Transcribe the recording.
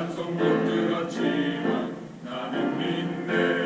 찬송 문제같지만 나는 믿네.